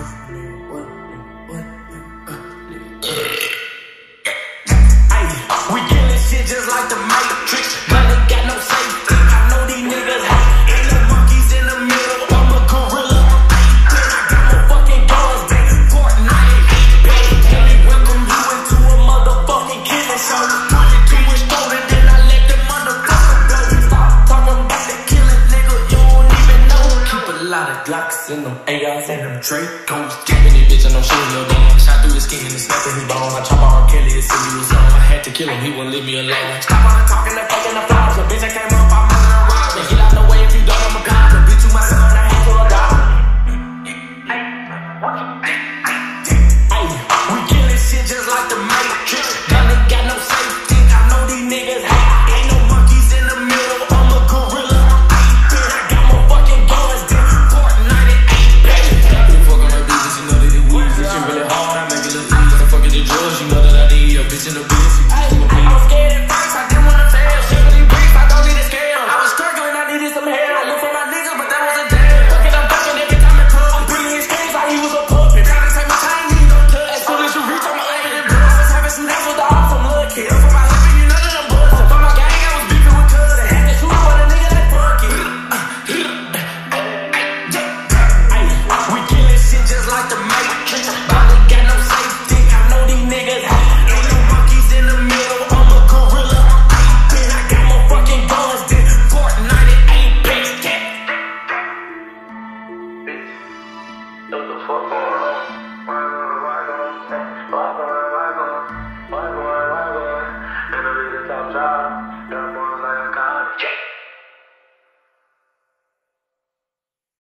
Jesus, please. lot of Glocks in them ARs and them Dracos. Jamming this bitch and I'm shooting your dome. Shot through his skin and the snapping his bone. I chop R. Kelly as soon as he was. I had to kill him, he won't leave me alone. Stop on Tchau.